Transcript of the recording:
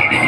Yeah.